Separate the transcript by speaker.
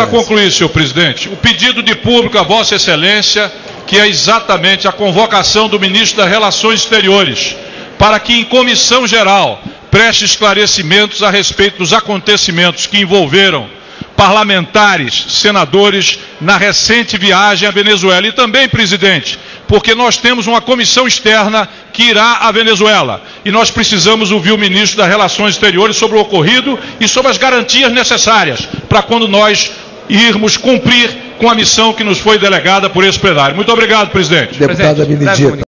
Speaker 1: para concluir, senhor presidente, o pedido de público a Vossa Excelência, que é exatamente a convocação do ministro das Relações Exteriores, para que em comissão geral preste esclarecimentos a respeito dos acontecimentos que envolveram parlamentares, senadores, na recente viagem à Venezuela. E também, presidente, porque nós temos uma comissão externa que irá à Venezuela. E nós precisamos ouvir o ministro das Relações Exteriores sobre o ocorrido e sobre as garantias necessárias para quando nós irmos cumprir com a missão que nos foi delegada por esse plenário. Muito obrigado, presidente.
Speaker 2: Deputada
Speaker 3: Presidente,
Speaker 2: Benedita.